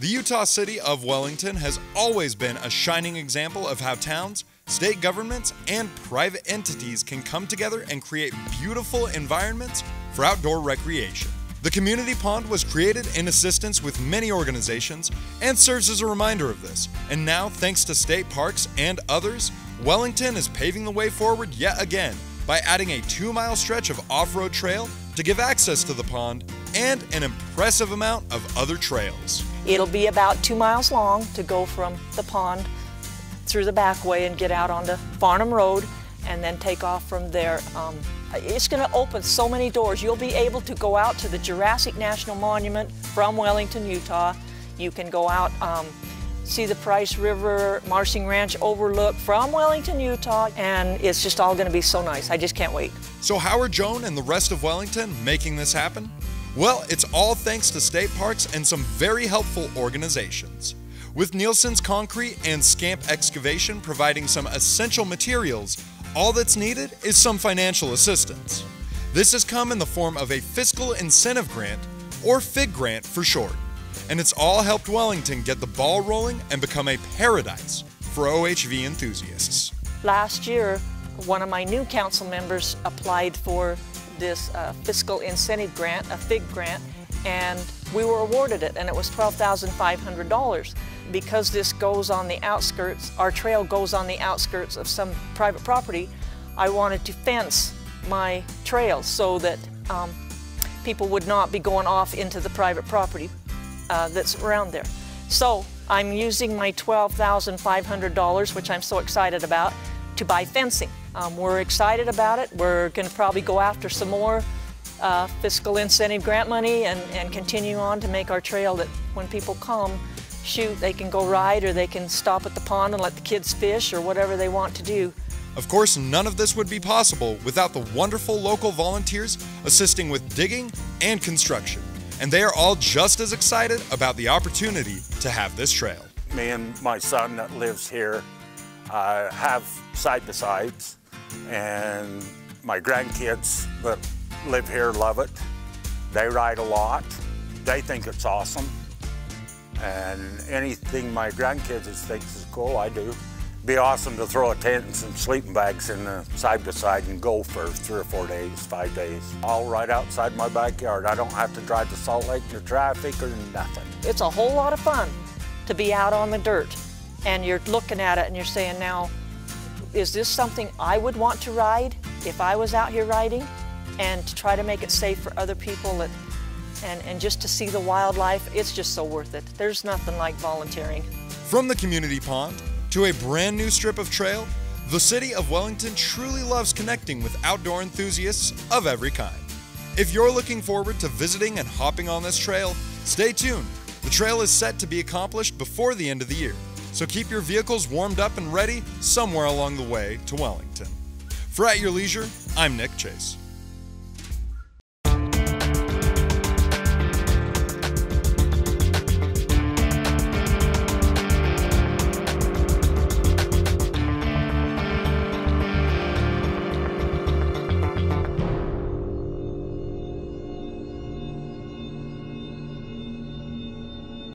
The Utah city of Wellington has always been a shining example of how towns, state governments, and private entities can come together and create beautiful environments for outdoor recreation. The community pond was created in assistance with many organizations and serves as a reminder of this. And now, thanks to state parks and others, Wellington is paving the way forward yet again by adding a two mile stretch of off road trail to give access to the pond and an impressive amount of other trails. It'll be about two miles long to go from the pond through the back way and get out onto Farnham Road and then take off from there. Um, it's going to open so many doors. You'll be able to go out to the Jurassic National Monument from Wellington, Utah. You can go out, um, see the Price River Marsing Ranch overlook from Wellington, Utah, and it's just all going to be so nice. I just can't wait. So, how are Joan and the rest of Wellington making this happen? Well, it's all thanks to state parks and some very helpful organizations. With Nielsen's Concrete and Scamp Excavation providing some essential materials, all that's needed is some financial assistance. This has come in the form of a Fiscal Incentive Grant, or FIG grant for short, and it's all helped Wellington get the ball rolling and become a paradise for OHV enthusiasts. Last year, one of my new council members applied for this uh, fiscal incentive grant, a FIG grant, and we were awarded it, and it was $12,500 because this goes on the outskirts, our trail goes on the outskirts of some private property, I wanted to fence my trail so that um, people would not be going off into the private property uh, that's around there. So I'm using my $12,500, which I'm so excited about, to buy fencing. Um, we're excited about it. We're going to probably go after some more uh, fiscal incentive grant money and, and continue on to make our trail that when people come, shoot, they can go ride or they can stop at the pond and let the kids fish or whatever they want to do. Of course, none of this would be possible without the wonderful local volunteers assisting with digging and construction. And they are all just as excited about the opportunity to have this trail. Me and my son that lives here uh, have side-by-sides and my grandkids that live here love it. They ride a lot. They think it's awesome. And anything my grandkids think is cool, I do. Be awesome to throw a tent and some sleeping bags in the side by side and go for three or four days, five days. All right outside my backyard. I don't have to drive to Salt Lake the traffic or nothing. It's a whole lot of fun to be out on the dirt and you're looking at it and you're saying, now, is this something I would want to ride if I was out here riding? And to try to make it safe for other people and, and just to see the wildlife, it's just so worth it. There's nothing like volunteering. From the community pond to a brand new strip of trail, the city of Wellington truly loves connecting with outdoor enthusiasts of every kind. If you're looking forward to visiting and hopping on this trail, stay tuned. The trail is set to be accomplished before the end of the year, so keep your vehicles warmed up and ready somewhere along the way to Wellington. For At Your Leisure, I'm Nick Chase.